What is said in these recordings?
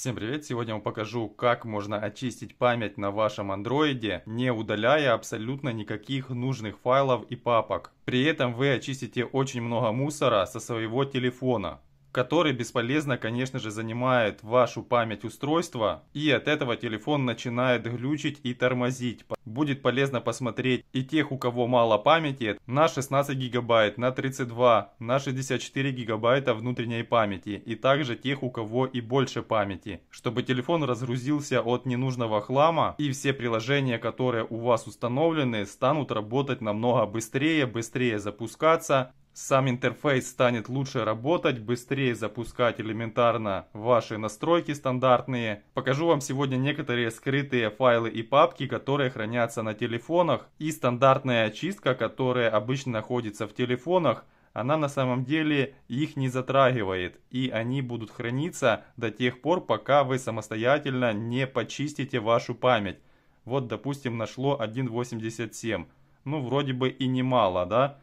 Всем привет! Сегодня я вам покажу, как можно очистить память на вашем андроиде, не удаляя абсолютно никаких нужных файлов и папок. При этом вы очистите очень много мусора со своего телефона который бесполезно, конечно же, занимает вашу память устройства, и от этого телефон начинает глючить и тормозить. Будет полезно посмотреть и тех, у кого мало памяти, на 16 гигабайт, на 32, на 64 гигабайта внутренней памяти, и также тех, у кого и больше памяти, чтобы телефон разгрузился от ненужного хлама, и все приложения, которые у вас установлены, станут работать намного быстрее, быстрее запускаться, сам интерфейс станет лучше работать, быстрее запускать элементарно ваши настройки стандартные. Покажу вам сегодня некоторые скрытые файлы и папки, которые хранятся на телефонах. И стандартная очистка, которая обычно находится в телефонах, она на самом деле их не затрагивает. И они будут храниться до тех пор, пока вы самостоятельно не почистите вашу память. Вот, допустим, нашло 1.87. Ну, вроде бы и немало, да?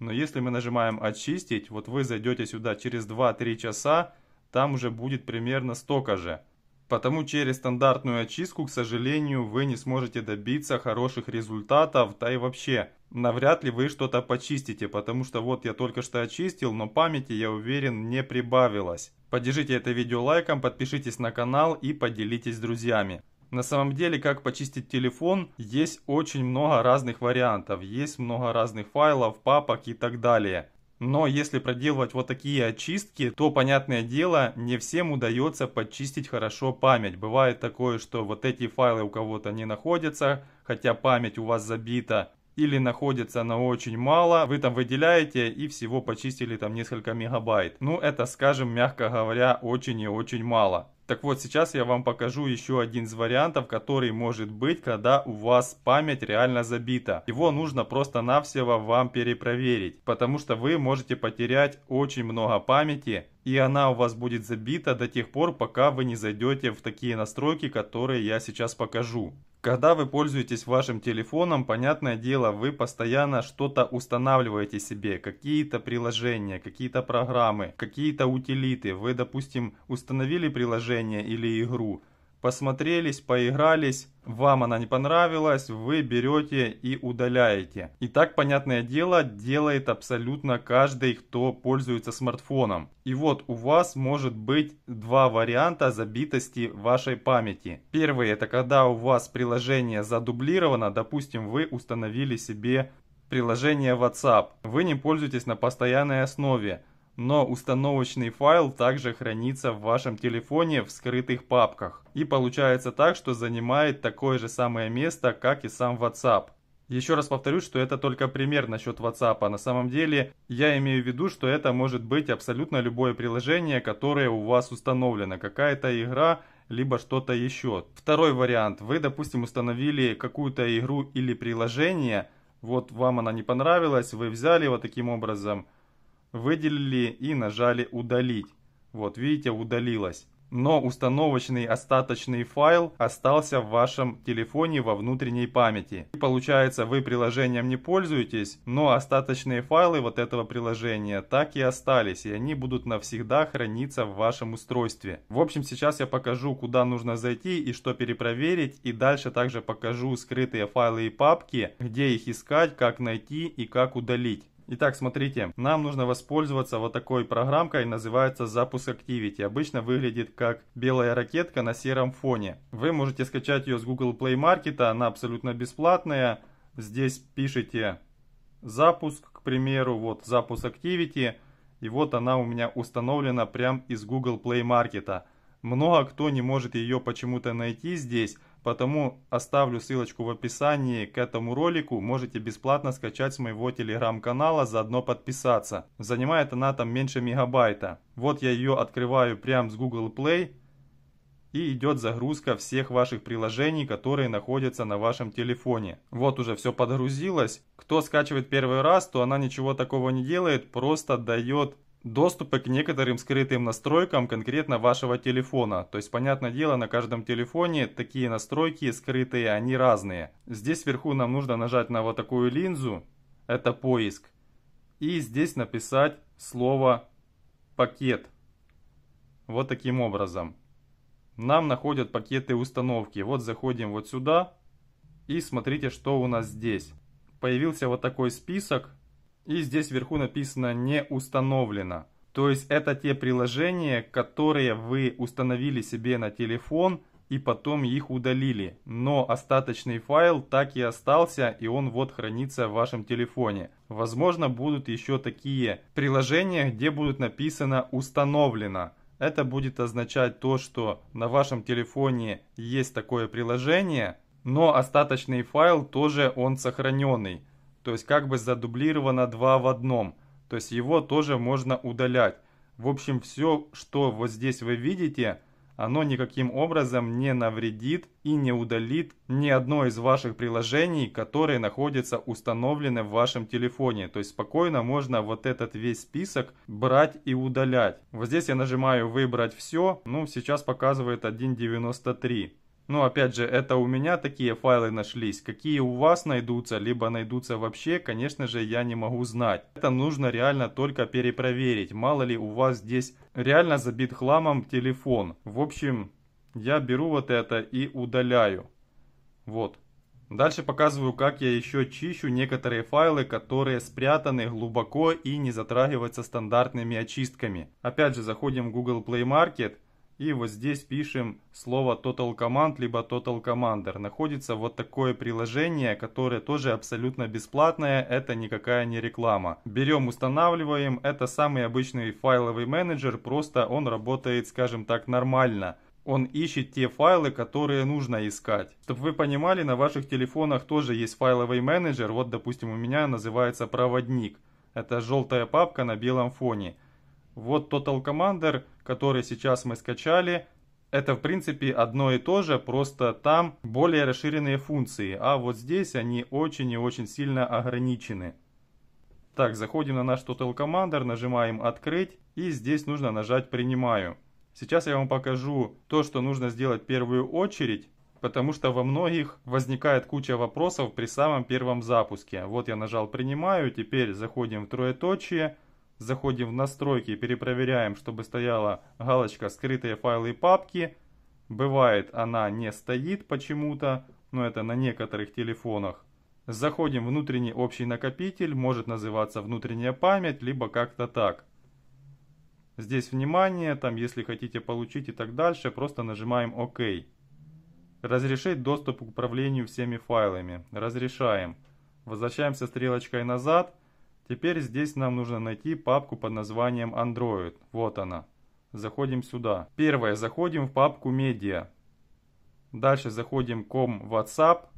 Но если мы нажимаем «Очистить», вот вы зайдете сюда через 2-3 часа, там уже будет примерно столько же. Потому через стандартную очистку, к сожалению, вы не сможете добиться хороших результатов, да и вообще, навряд ли вы что-то почистите, потому что вот я только что очистил, но памяти, я уверен, не прибавилось. Поддержите это видео лайком, подпишитесь на канал и поделитесь с друзьями. На самом деле, как почистить телефон, есть очень много разных вариантов. Есть много разных файлов, папок и так далее. Но если проделывать вот такие очистки, то, понятное дело, не всем удается почистить хорошо память. Бывает такое, что вот эти файлы у кого-то не находятся, хотя память у вас забита, или находится на очень мало, вы там выделяете и всего почистили там несколько мегабайт. Ну, это, скажем, мягко говоря, очень и очень мало. Так вот, сейчас я вам покажу еще один из вариантов, который может быть, когда у вас память реально забита. Его нужно просто-навсего вам перепроверить, потому что вы можете потерять очень много памяти, и она у вас будет забита до тех пор, пока вы не зайдете в такие настройки, которые я сейчас покажу. Когда вы пользуетесь вашим телефоном, понятное дело, вы постоянно что-то устанавливаете себе, какие-то приложения, какие-то программы, какие-то утилиты. Вы, допустим, установили приложение или игру, посмотрелись, поигрались, вам она не понравилась, вы берете и удаляете. И так, понятное дело, делает абсолютно каждый, кто пользуется смартфоном. И вот у вас может быть два варианта забитости вашей памяти. Первый это когда у вас приложение задублировано, допустим, вы установили себе приложение WhatsApp. Вы не пользуетесь на постоянной основе но установочный файл также хранится в вашем телефоне в скрытых папках. И получается так, что занимает такое же самое место, как и сам WhatsApp. Еще раз повторюсь, что это только пример насчет WhatsApp. На самом деле, я имею в виду, что это может быть абсолютно любое приложение, которое у вас установлено. Какая-то игра, либо что-то еще. Второй вариант. Вы, допустим, установили какую-то игру или приложение, вот вам она не понравилась, вы взяли вот таким образом – выделили и нажали удалить. Вот видите, удалилось. Но установочный остаточный файл остался в вашем телефоне во внутренней памяти. И получается, вы приложением не пользуетесь, но остаточные файлы вот этого приложения так и остались, и они будут навсегда храниться в вашем устройстве. В общем, сейчас я покажу, куда нужно зайти и что перепроверить, и дальше также покажу скрытые файлы и папки, где их искать, как найти и как удалить. Итак, смотрите, нам нужно воспользоваться вот такой программкой, называется запуск Activity. Обычно выглядит как белая ракетка на сером фоне. Вы можете скачать ее с Google Play Market, она абсолютно бесплатная. Здесь пишите запуск, к примеру, вот запуск Activity. И вот она у меня установлена прямо из Google Play Market. Много кто не может ее почему-то найти здесь, Потому оставлю ссылочку в описании к этому ролику. Можете бесплатно скачать с моего телеграм-канала, заодно подписаться. Занимает она там меньше мегабайта. Вот я ее открываю прямо с Google Play. И идет загрузка всех ваших приложений, которые находятся на вашем телефоне. Вот уже все подгрузилось. Кто скачивает первый раз, то она ничего такого не делает, просто дает доступа к некоторым скрытым настройкам конкретно вашего телефона. То есть, понятное дело, на каждом телефоне такие настройки скрытые, они разные. Здесь вверху нам нужно нажать на вот такую линзу, это поиск. И здесь написать слово пакет. Вот таким образом. нам находят пакеты установки. Вот заходим вот сюда и смотрите, что у нас здесь. Появился вот такой список и здесь вверху написано «не установлено». То есть это те приложения, которые вы установили себе на телефон и потом их удалили. Но остаточный файл так и остался и он вот хранится в вашем телефоне. Возможно будут еще такие приложения, где будет написано «установлено». Это будет означать то, что на вашем телефоне есть такое приложение, но остаточный файл тоже он сохраненный. То есть как бы задублировано два в одном. То есть его тоже можно удалять. В общем, все, что вот здесь вы видите, оно никаким образом не навредит и не удалит ни одно из ваших приложений, которые находятся установлены в вашем телефоне. То есть спокойно можно вот этот весь список брать и удалять. Вот здесь я нажимаю выбрать все, ну сейчас показывает 1.93. Но опять же, это у меня такие файлы нашлись. Какие у вас найдутся, либо найдутся вообще, конечно же, я не могу знать. Это нужно реально только перепроверить. Мало ли у вас здесь реально забит хламом телефон. В общем, я беру вот это и удаляю. Вот. Дальше показываю, как я еще чищу некоторые файлы, которые спрятаны глубоко и не затрагиваются стандартными очистками. Опять же, заходим в Google Play Market – и вот здесь пишем слово Total Command, либо Total Commander. Находится вот такое приложение, которое тоже абсолютно бесплатное, это никакая не реклама. Берем, устанавливаем, это самый обычный файловый менеджер, просто он работает, скажем так, нормально. Он ищет те файлы, которые нужно искать. Чтобы вы понимали, на ваших телефонах тоже есть файловый менеджер. Вот, допустим, у меня называется проводник. Это желтая папка на белом фоне. Вот Total Commander, который сейчас мы скачали, это в принципе одно и то же, просто там более расширенные функции, а вот здесь они очень и очень сильно ограничены. Так, заходим на наш Total Commander, нажимаем «Открыть» и здесь нужно нажать «Принимаю». Сейчас я вам покажу то, что нужно сделать в первую очередь, потому что во многих возникает куча вопросов при самом первом запуске. Вот я нажал «Принимаю», теперь заходим в троеточие, Заходим в настройки, перепроверяем, чтобы стояла галочка «Скрытые файлы и папки». Бывает она не стоит почему-то, но это на некоторых телефонах. Заходим в внутренний общий накопитель, может называться внутренняя память, либо как-то так. Здесь внимание, там если хотите получить и так дальше, просто нажимаем ОК. Разрешить доступ к управлению всеми файлами. Разрешаем. Возвращаемся стрелочкой назад Теперь здесь нам нужно найти папку под названием Android. Вот она. Заходим сюда. Первое. Заходим в папку Media. Дальше заходим ком WhatsApp.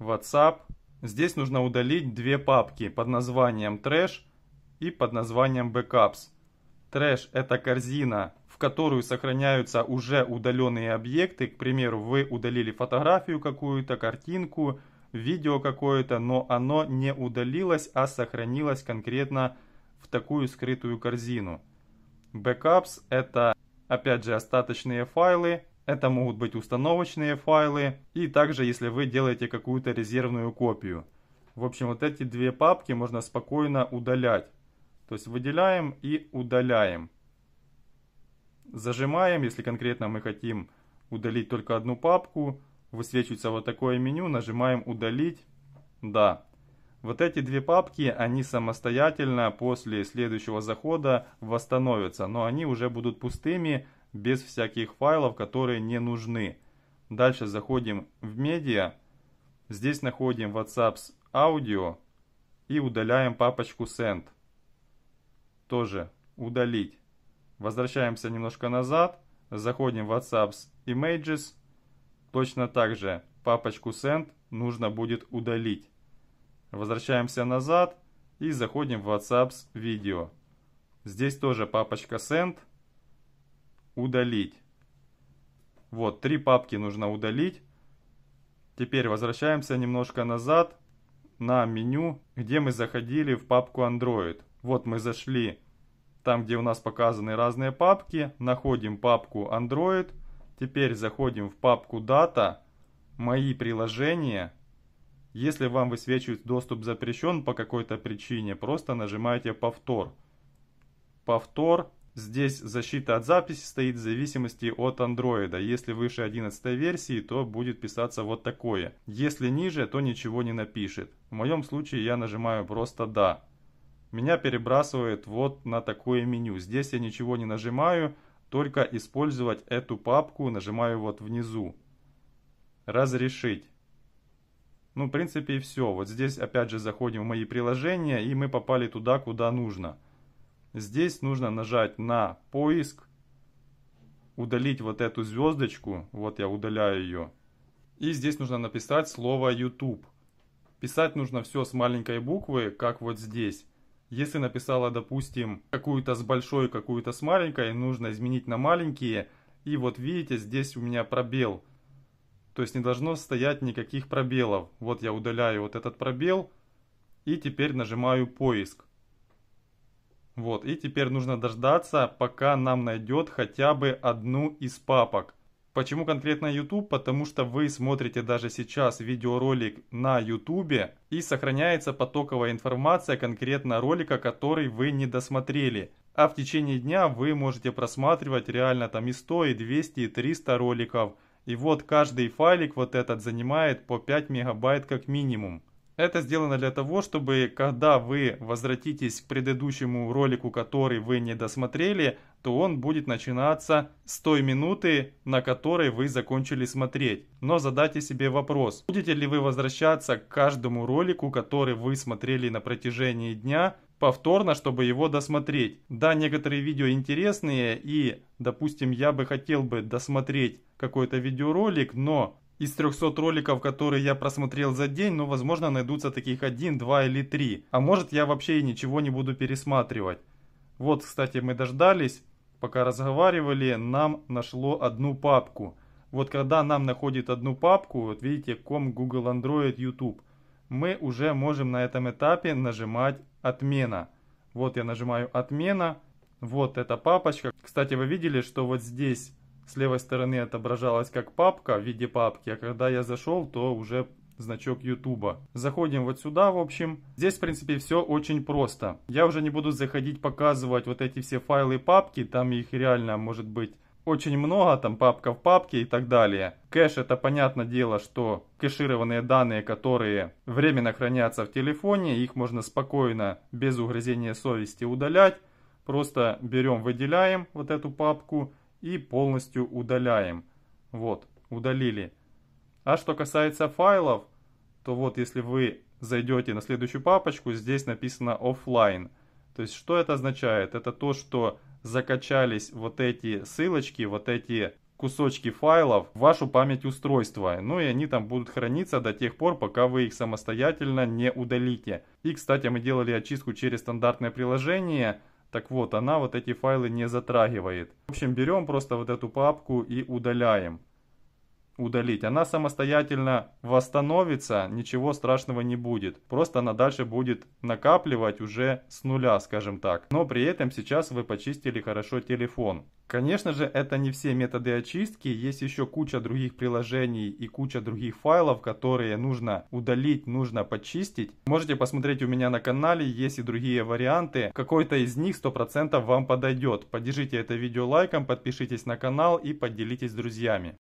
WhatsApp. Здесь нужно удалить две папки под названием Trash и под названием Backups. Trash это корзина, в которую сохраняются уже удаленные объекты. К примеру, вы удалили фотографию какую-то, картинку, видео какое-то, но оно не удалилось, а сохранилось конкретно в такую скрытую корзину. Backups это опять же остаточные файлы, это могут быть установочные файлы и также если вы делаете какую-то резервную копию. В общем вот эти две папки можно спокойно удалять. То есть выделяем и удаляем. Зажимаем, если конкретно мы хотим удалить только одну папку высвечивается вот такое меню, нажимаем удалить. Да. Вот эти две папки, они самостоятельно после следующего захода восстановятся, но они уже будут пустыми, без всяких файлов, которые не нужны. Дальше заходим в медиа, здесь находим WhatsApp аудио и удаляем папочку Send. Тоже удалить. Возвращаемся немножко назад, заходим в WhatsApp Images, Точно так же папочку send нужно будет удалить. Возвращаемся назад и заходим в WhatsApp видео. Здесь тоже папочка send. Удалить. Вот, три папки нужно удалить. Теперь возвращаемся немножко назад на меню, где мы заходили в папку Android. Вот мы зашли там, где у нас показаны разные папки, находим папку Android – Теперь заходим в папку «Дата», «Мои приложения». Если вам высвечивает доступ запрещен по какой-то причине, просто нажимаете «Повтор». «Повтор», Здесь защита от записи стоит в зависимости от андроида. Если выше 11 версии, то будет писаться вот такое. Если ниже, то ничего не напишет. В моем случае я нажимаю просто «Да». Меня перебрасывает вот на такое меню. Здесь я ничего не нажимаю, только использовать эту папку нажимаю вот внизу. Разрешить. Ну, в принципе, и все. Вот здесь опять же заходим в мои приложения, и мы попали туда, куда нужно. Здесь нужно нажать на поиск, удалить вот эту звездочку, вот я удаляю ее. И здесь нужно написать слово YouTube. Писать нужно все с маленькой буквы, как вот здесь. Если написала, допустим, какую-то с большой, какую-то с маленькой, нужно изменить на маленькие. И вот видите, здесь у меня пробел. То есть не должно стоять никаких пробелов. Вот я удаляю вот этот пробел. И теперь нажимаю поиск. Вот, и теперь нужно дождаться, пока нам найдет хотя бы одну из папок. Почему конкретно YouTube? Потому что вы смотрите даже сейчас видеоролик на YouTube и сохраняется потоковая информация конкретно ролика, который вы не досмотрели. А в течение дня вы можете просматривать реально там и 100, и 200, и 300 роликов. И вот каждый файлик вот этот занимает по 5 мегабайт как минимум. Это сделано для того, чтобы когда вы возвратитесь к предыдущему ролику, который вы не досмотрели, то он будет начинаться с той минуты, на которой вы закончили смотреть. Но задайте себе вопрос, будете ли вы возвращаться к каждому ролику, который вы смотрели на протяжении дня, повторно, чтобы его досмотреть. Да, некоторые видео интересные и, допустим, я бы хотел бы досмотреть какой-то видеоролик, но из 300 роликов, которые я просмотрел за день, ну, возможно, найдутся таких один, два или три. А может, я вообще и ничего не буду пересматривать. Вот, кстати, мы дождались, пока разговаривали, нам нашло одну папку. Вот когда нам находит одну папку, вот видите, ком Google Android YouTube, мы уже можем на этом этапе нажимать «Отмена». Вот я нажимаю «Отмена», вот эта папочка. Кстати, вы видели, что вот здесь с левой стороны отображалась как папка в виде папки, а когда я зашел, то уже значок YouTube. Заходим вот сюда, в общем. Здесь, в принципе, все очень просто. Я уже не буду заходить, показывать вот эти все файлы и папки. Там их реально может быть очень много, там папка в папке и так далее. Кэш это понятное дело, что кэшированные данные, которые временно хранятся в телефоне, их можно спокойно, без угрызения совести удалять. Просто берем, выделяем вот эту папку и полностью удаляем. Вот, удалили. А что касается файлов, то вот если вы зайдете на следующую папочку, здесь написано offline. То есть что это означает? Это то, что закачались вот эти ссылочки, вот эти кусочки файлов в вашу память устройства. Ну и они там будут храниться до тех пор, пока вы их самостоятельно не удалите. И, кстати, мы делали очистку через стандартное приложение – так вот, она вот эти файлы не затрагивает. В общем, берем просто вот эту папку и удаляем. Удалить. Она самостоятельно восстановится, ничего страшного не будет. Просто она дальше будет накапливать уже с нуля, скажем так. Но при этом сейчас вы почистили хорошо телефон. Конечно же, это не все методы очистки, есть еще куча других приложений и куча других файлов, которые нужно удалить, нужно почистить. Можете посмотреть у меня на канале, есть и другие варианты. Какой-то из них 100% вам подойдет. Поддержите это видео лайком, подпишитесь на канал и поделитесь с друзьями.